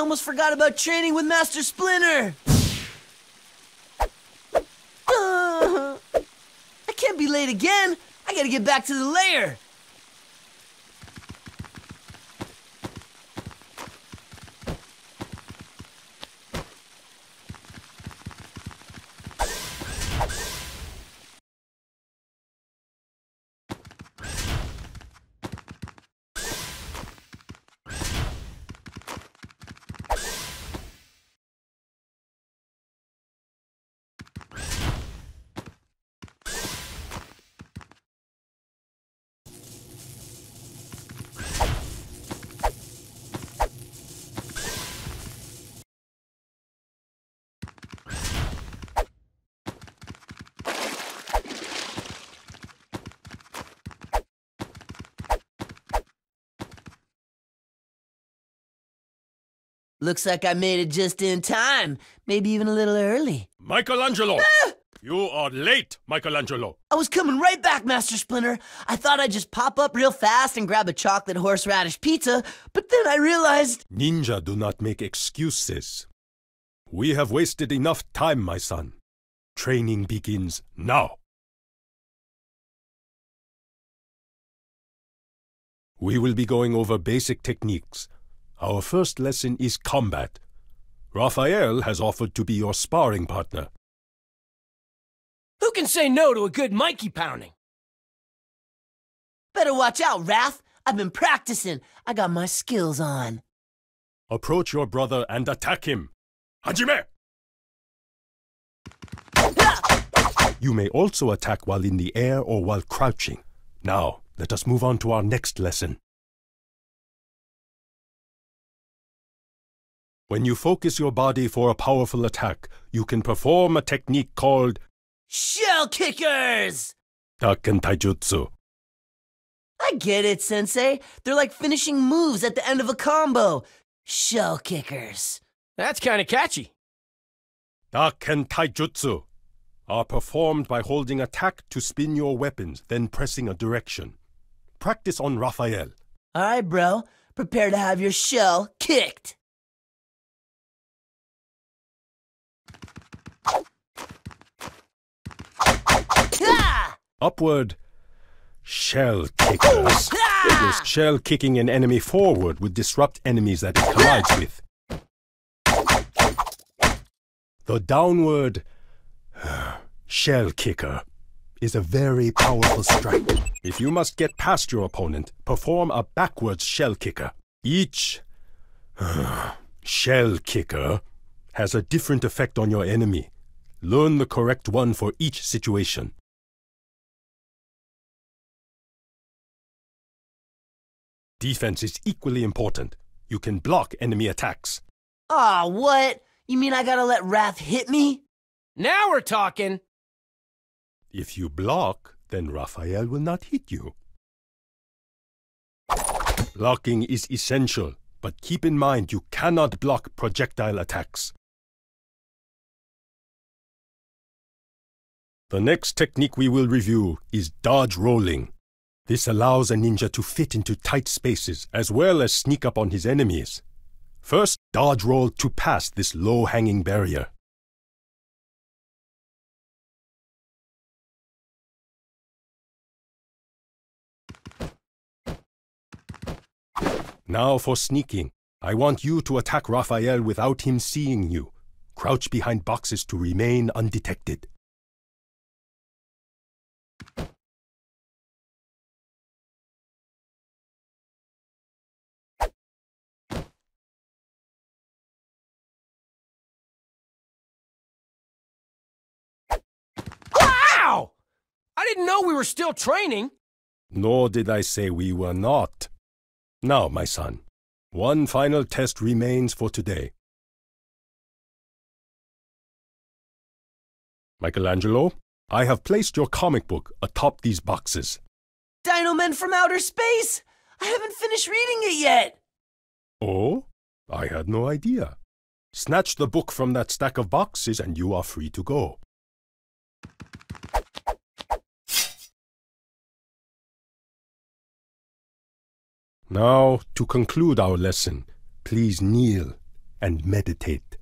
almost forgot about training with Master Splinter! Uh, I can't be late again! I gotta get back to the lair! Looks like I made it just in time. Maybe even a little early. Michelangelo! Ah! You are late, Michelangelo. I was coming right back, Master Splinter. I thought I'd just pop up real fast and grab a chocolate horseradish pizza, but then I realized. Ninja do not make excuses. We have wasted enough time, my son. Training begins now. We will be going over basic techniques. Our first lesson is combat. Raphael has offered to be your sparring partner. Who can say no to a good Mikey pounding? Better watch out, Raph. I've been practicing. I got my skills on. Approach your brother and attack him. Hajime! You may also attack while in the air or while crouching. Now, let us move on to our next lesson. When you focus your body for a powerful attack, you can perform a technique called Shell kickers! Takken Taijutsu. I get it, Sensei. They're like finishing moves at the end of a combo. Shell kickers. That's kind of catchy. Takken Taijutsu are performed by holding attack to spin your weapons, then pressing a direction. Practice on Raphael. All right, bro. Prepare to have your shell kicked. Upward shell kickers. This shell kicking an enemy forward would disrupt enemies that it collides with. The downward shell kicker is a very powerful strike. If you must get past your opponent, perform a backwards shell kicker. Each shell kicker has a different effect on your enemy. Learn the correct one for each situation. Defense is equally important. You can block enemy attacks. Aw, what? You mean I gotta let Raph hit me? Now we're talking. If you block, then Raphael will not hit you. Blocking is essential, but keep in mind you cannot block projectile attacks. The next technique we will review is dodge rolling. This allows a ninja to fit into tight spaces as well as sneak up on his enemies. First, dodge roll to pass this low-hanging barrier. Now for sneaking. I want you to attack Raphael without him seeing you. Crouch behind boxes to remain undetected. Ow! I didn't know we were still training. Nor did I say we were not. Now, my son, one final test remains for today. Michelangelo, I have placed your comic book atop these boxes. Dino Men from Outer Space! I haven't finished reading it yet! Oh? I had no idea. Snatch the book from that stack of boxes and you are free to go. Now, to conclude our lesson, please kneel and meditate.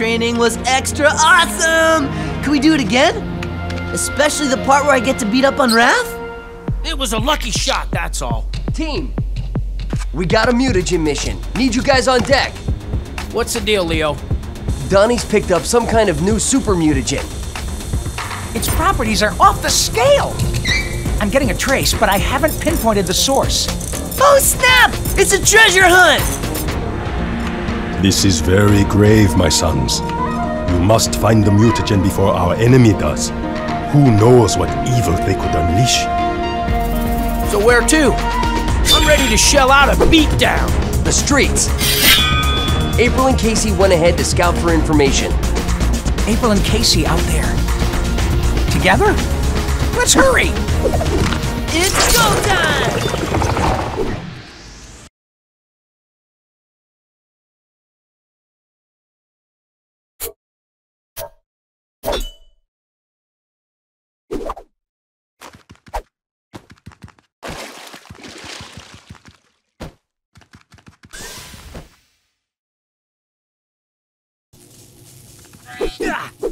Training was extra awesome! Can we do it again? Especially the part where I get to beat up on Raph? It was a lucky shot, that's all. Team, we got a mutagen mission. Need you guys on deck. What's the deal, Leo? Donnie's picked up some kind of new super mutagen. Its properties are off the scale. I'm getting a trace, but I haven't pinpointed the source. Oh snap! It's a treasure hunt! This is very grave, my sons. You must find the mutagen before our enemy does. Who knows what evil they could unleash? So where to? I'm ready to shell out a beatdown. The streets. April and Casey went ahead to scout for information. April and Casey out there. Together? Let's hurry! It's go time! Ah!